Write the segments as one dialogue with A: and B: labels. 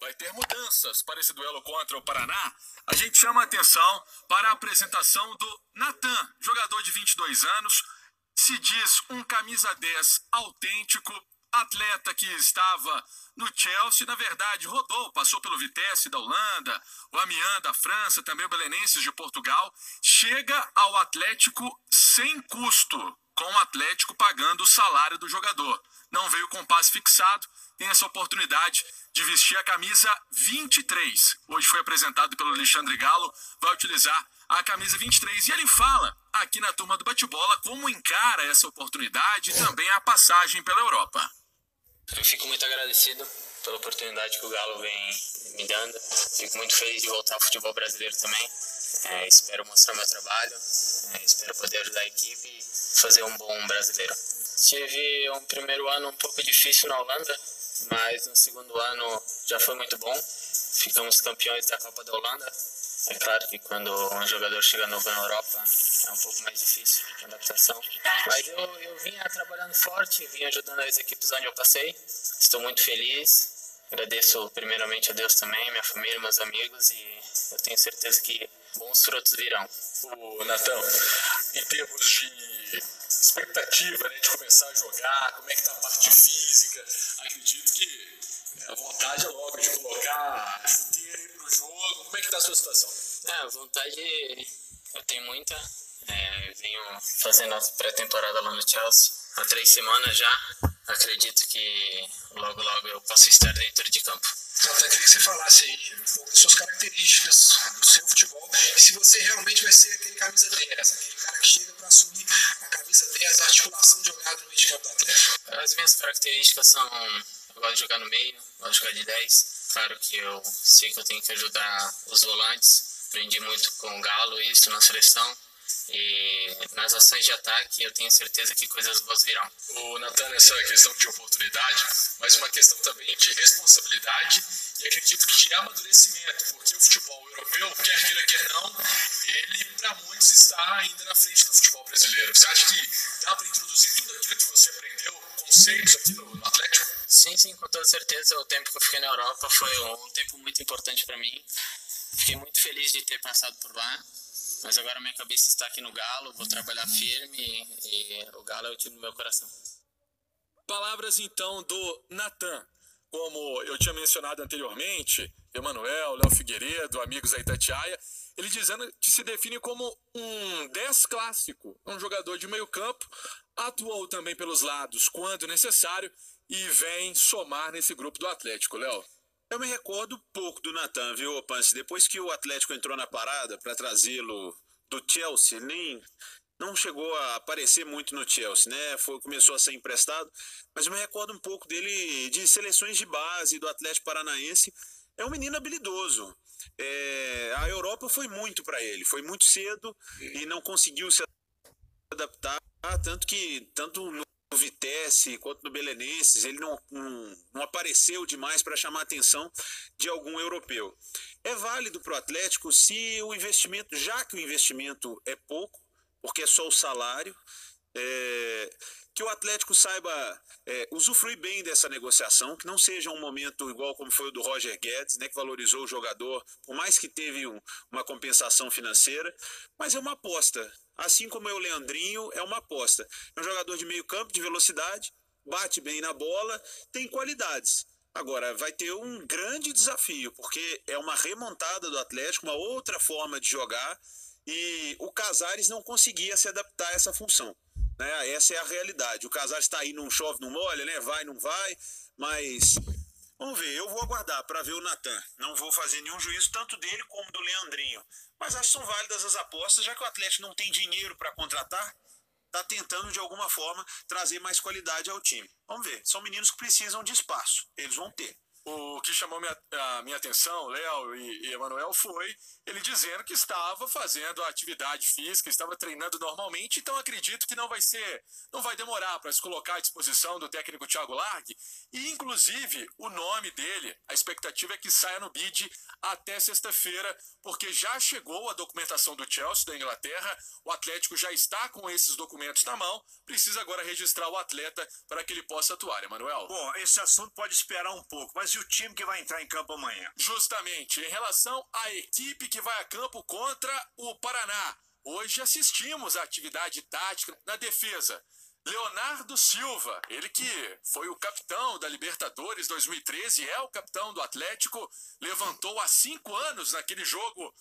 A: Vai ter mudanças para esse duelo contra o Paraná. A gente chama a atenção para a apresentação do Natan, jogador de 22 anos, se diz um camisa 10 autêntico, atleta que estava no Chelsea, na verdade, rodou, passou pelo Vitesse da Holanda, o Amiens da França, também o Belenenses de Portugal, chega ao Atlético sem custo, com o Atlético pagando o salário do jogador. Não veio com passe fixado, tem essa oportunidade de vestir a camisa 23. Hoje foi apresentado pelo Alexandre Galo, vai utilizar a camisa 23. E ele fala aqui na turma do bate-bola como encara essa oportunidade e também a passagem pela Europa.
B: Eu fico muito agradecido pela oportunidade que o Galo vem me dando. Fico muito feliz de voltar ao futebol brasileiro também. É, espero mostrar meu trabalho, é, espero poder ajudar a equipe e fazer um bom brasileiro. Tive um primeiro ano um pouco difícil na Holanda, mas no segundo ano já foi muito bom. Ficamos campeões da Copa da Holanda. É claro que quando um jogador chega novo na Europa é um pouco mais difícil a adaptação. Mas eu, eu vinha trabalhando forte, vinha ajudando as equipes onde eu passei. Estou muito feliz. Agradeço primeiramente a Deus também, minha família, meus amigos e eu tenho certeza que bons frutos virão.
A: O Natão, em termos de expectativa né, de começar a jogar, como é que está a parte física? Acredito que a vontade é logo de colocar chuteiro para o jogo. Como é que está a sua situação?
B: É, a vontade eu tenho muita. É, venho fazendo a pré-temporada lá no Chelsea há três semanas já. Acredito que logo, logo eu posso estar dentro de campo.
C: Eu até queria que você falasse aí um pouco das suas características do seu futebol e se você realmente vai ser aquele camisa 10, aquele cara que chega para assumir articulação de no meio de campo do Atlético.
B: As minhas características são: eu gosto de jogar no meio, gosto de jogar de 10. Claro que eu sei que eu tenho que ajudar os volantes. Aprendi muito com o Galo isso na seleção. E nas ações de ataque eu tenho certeza que coisas boas virão.
A: O Natan, essa questão de oportunidade, mas uma questão também de responsabilidade e acredito que de amadurecimento, porque o futebol europeu, quer queira, quer não, ele para muitos está ainda na frente do futebol brasileiro. Você acha que dá para introduzir tudo aquilo que você aprendeu, conceitos aqui no, no Atlético?
B: Sim, sim, com toda certeza. O tempo que eu fiquei na Europa foi um tempo muito importante para mim. Fiquei muito feliz de ter passado por lá. Mas agora minha cabeça está aqui no Galo, vou trabalhar firme e, o Galo é o time do meu coração.
A: Palavras então do Natan. Como eu tinha mencionado anteriormente, Emanuel, Léo Figueiredo, amigos da Itatiaia, ele dizendo que se define como um 10 clássico, um jogador de meio campo, atuou também pelos lados quando necessário e vem somar nesse grupo do Atlético, Léo.
D: Eu me recordo pouco do Natan, viu, Pance? Depois que o Atlético entrou na parada para trazê-lo do Chelsea, nem não chegou a aparecer muito no Chelsea, né? Foi, começou a ser emprestado, mas eu me recordo um pouco dele de seleções de base do Atlético Paranaense. É um menino habilidoso. É, a Europa foi muito para ele, foi muito cedo e não conseguiu se adaptar, tanto que tanto no Vitesse quanto no Belenenses, ele não, não, não apareceu demais para chamar a atenção de algum europeu. É válido para o Atlético se o investimento, já que o investimento é pouco, porque é só o salário, é, que o Atlético saiba é, usufruir bem dessa negociação, que não seja um momento igual como foi o do Roger Guedes, né, que valorizou o jogador, por mais que teve um, uma compensação financeira, mas é uma aposta. Assim como é o Leandrinho, é uma aposta. É um jogador de meio campo, de velocidade, bate bem na bola, tem qualidades. Agora, vai ter um grande desafio, porque é uma remontada do Atlético, uma outra forma de jogar, e o Casares não conseguia se adaptar a essa função. Né? Essa é a realidade. O Casares está aí, não chove, não molha, né? vai, não vai, mas Vamos ver, eu vou aguardar para ver o Natan. Não vou fazer nenhum juízo tanto dele como do Leandrinho. Mas acho que são válidas as apostas, já que o Atlético não tem dinheiro para contratar, está tentando de alguma forma trazer mais qualidade ao time. Vamos ver, são meninos que precisam de espaço, eles vão ter.
A: O que chamou minha, a minha atenção, Léo e, e Emanuel, foi ele dizendo que estava fazendo atividade física, estava treinando normalmente, então acredito que não vai ser, não vai demorar para se colocar à disposição do técnico Thiago Largue. E inclusive o nome dele, a expectativa é que saia no bid até sexta-feira, porque já chegou a documentação do Chelsea da Inglaterra, o Atlético já está com esses documentos na mão, precisa agora registrar o atleta para que ele possa atuar, Emanuel.
E: Bom, esse assunto pode esperar um pouco, mas e o time que vai entrar em campo amanhã.
A: Justamente, em relação à equipe que vai a campo contra o Paraná. Hoje assistimos à atividade tática na defesa. Leonardo Silva, ele que foi o capitão da Libertadores 2013, é o capitão do Atlético, levantou há cinco anos naquele jogo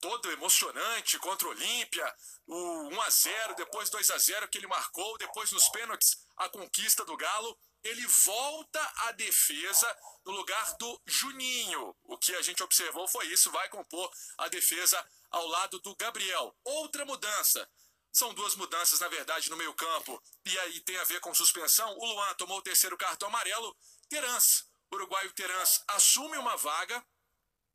A: todo emocionante contra o Olímpia, o 1 a 0 depois 2 a 0 que ele marcou, depois nos pênaltis a conquista do Galo. Ele volta à defesa no lugar do Juninho. O que a gente observou foi isso, vai compor a defesa ao lado do Gabriel. Outra mudança. São duas mudanças, na verdade, no meio-campo. E aí tem a ver com suspensão. O Luan tomou o terceiro cartão amarelo. Terans, uruguaio Terans, assume uma vaga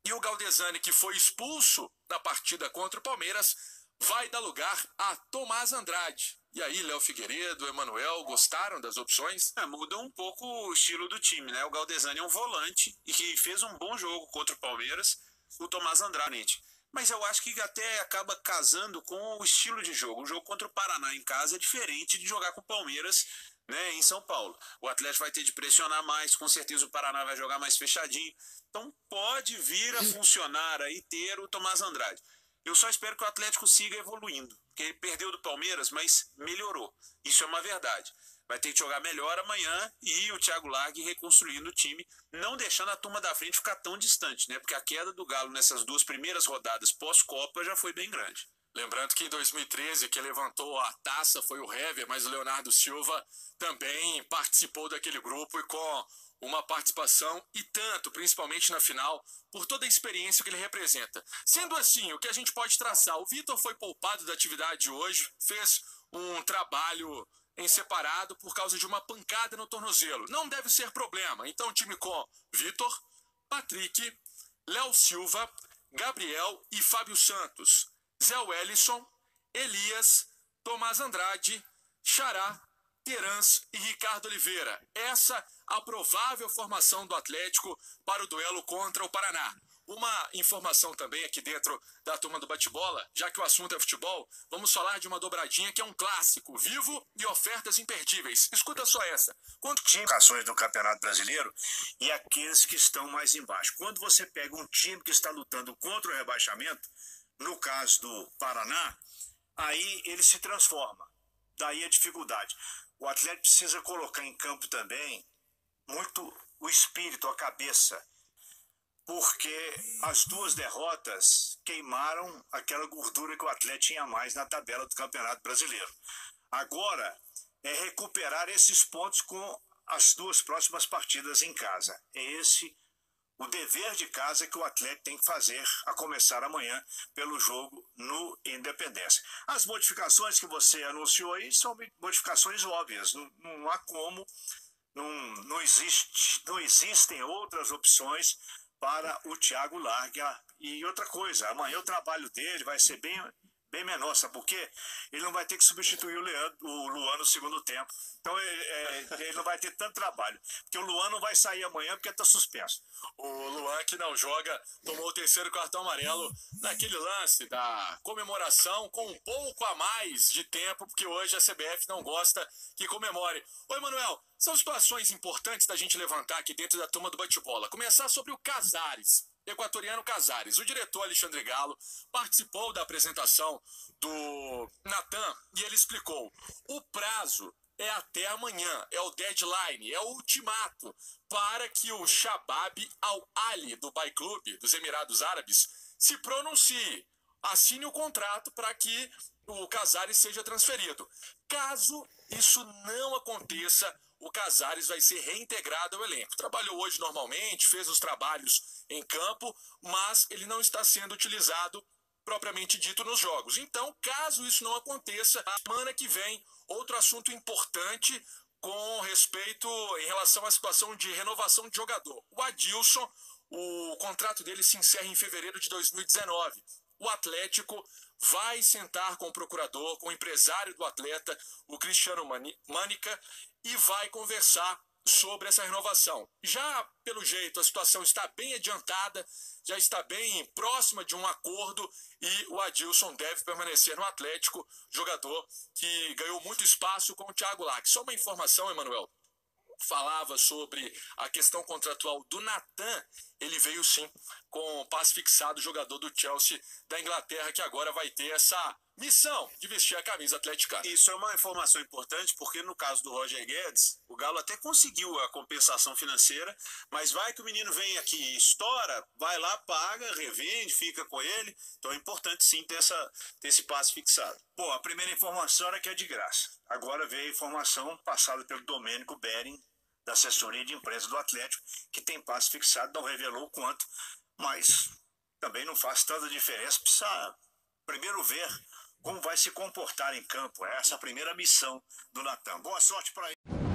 A: e o Galdesani, que foi expulso da partida contra o Palmeiras, vai dar lugar a Tomás Andrade. E aí, Léo Figueiredo, Emanuel, gostaram das opções?
D: É, muda um pouco o estilo do time, né? O Galdesani é um volante e que fez um bom jogo contra o Palmeiras, o Tomás Andrade. Mas eu acho que até acaba casando com o estilo de jogo. O jogo contra o Paraná em casa é diferente de jogar com o Palmeiras né, em São Paulo. O Atlético vai ter de pressionar mais, com certeza o Paraná vai jogar mais fechadinho. Então pode vir a funcionar aí ter o Tomás Andrade. Eu só espero que o Atlético siga evoluindo, porque perdeu do Palmeiras, mas melhorou. Isso é uma verdade. Vai ter que jogar melhor amanhã e o Thiago Largue reconstruindo o time, não deixando a turma da frente ficar tão distante, né? Porque a queda do Galo nessas duas primeiras rodadas pós-Copa já foi bem grande.
A: Lembrando que em 2013 quem levantou a taça foi o Hever, mas o Leonardo Silva também participou daquele grupo e com uma participação e tanto, principalmente na final, por toda a experiência que ele representa. Sendo assim, o que a gente pode traçar? O Vitor foi poupado da atividade hoje, fez um trabalho em separado por causa de uma pancada no tornozelo. Não deve ser problema. Então, time com Vitor, Patrick, Léo Silva, Gabriel e Fábio Santos, Zé Wellison, Elias, Tomás Andrade, Xará, Terans e Ricardo Oliveira. Essa a provável formação do Atlético para o duelo contra o Paraná. Uma informação também aqui dentro da turma do bate-bola, já que o assunto é futebol, vamos falar de uma dobradinha que é um clássico, vivo e ofertas imperdíveis. Escuta só essa.
E: Quanto time do Campeonato Brasileiro e aqueles que estão mais embaixo. Quando você pega um time que está lutando contra o rebaixamento, no caso do Paraná, aí ele se transforma. Daí a dificuldade o Atlético precisa colocar em campo também muito o espírito, a cabeça, porque as duas derrotas queimaram aquela gordura que o Atlético tinha mais na tabela do Campeonato Brasileiro. Agora é recuperar esses pontos com as duas próximas partidas em casa. É esse o dever de casa que o Atlético tem que fazer a começar amanhã pelo jogo no Independência. As modificações que você anunciou aí são modificações óbvias, não, não há como, não, não, existe, não existem outras opções para o Thiago Larga. E outra coisa, amanhã o trabalho dele vai ser bem bem menor, sabe por quê? Ele não vai ter que substituir o, Leandro, o Luan no segundo tempo. Então é, é, ele não vai ter tanto trabalho. Porque o Luan não vai sair amanhã porque está suspenso.
A: O Luan, que não joga, tomou o terceiro cartão amarelo naquele lance da comemoração com um pouco a mais de tempo, porque hoje a CBF não gosta que comemore. Oi, Manuel, são situações importantes da gente levantar aqui dentro da turma do bate-bola. Começar sobre o Casares equatoriano Casares. O diretor Alexandre Galo participou da apresentação do Natan e ele explicou: o prazo é até amanhã, é o deadline, é o ultimato para que o Shabab Al-Ali do Bay Club dos Emirados Árabes se pronuncie, assine o contrato para que o Casares seja transferido. Caso isso não aconteça, o Casares vai ser reintegrado ao elenco. Trabalhou hoje normalmente, fez os trabalhos em campo, mas ele não está sendo utilizado propriamente dito nos jogos. Então, caso isso não aconteça, a semana que vem, outro assunto importante com respeito em relação à situação de renovação de jogador. O Adilson, o contrato dele se encerra em fevereiro de 2019. O Atlético vai sentar com o procurador, com o empresário do atleta, o Cristiano Mânica, e vai conversar sobre essa renovação. Já, pelo jeito, a situação está bem adiantada, já está bem próxima de um acordo e o Adilson deve permanecer no Atlético, jogador que ganhou muito espaço com o Thiago Lac. Só uma informação, Emanuel. falava sobre a questão contratual do Natan, ele veio sim com o passe fixado, jogador do Chelsea da Inglaterra, que agora vai ter essa missão de vestir a camisa atleticana.
D: Isso é uma informação importante, porque no caso do Roger Guedes, o Galo até conseguiu a compensação financeira, mas vai que o menino vem aqui, estoura, vai lá, paga, revende, fica com ele. Então é importante sim ter, essa, ter esse passe fixado.
E: Pô, a primeira informação era que é de graça. Agora veio a informação passada pelo Domênico Bering, da assessoria de imprensa do Atlético, que tem passe fixado, não revelou quanto, mas também não faz tanta diferença. Precisa primeiro ver como vai se comportar em campo. É essa a primeira missão do Natan. Boa sorte para ele.